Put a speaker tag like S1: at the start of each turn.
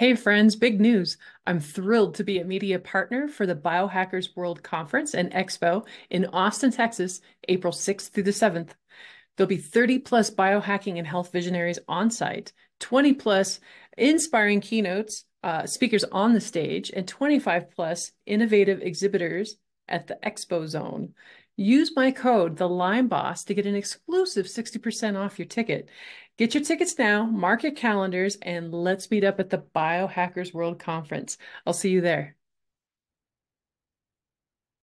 S1: Hey, friends, big news. I'm thrilled to be a media partner for the Biohackers World Conference and Expo in Austin, Texas, April 6th through the 7th. There'll be 30 plus biohacking and health visionaries on site, 20 plus inspiring keynotes, uh, speakers on the stage, and 25 plus innovative exhibitors at the Expo Zone. Use my code, the Lyme Boss, to get an exclusive 60% off your ticket. Get your tickets now, mark your calendars, and let's meet up at the Biohackers World Conference. I'll see you there.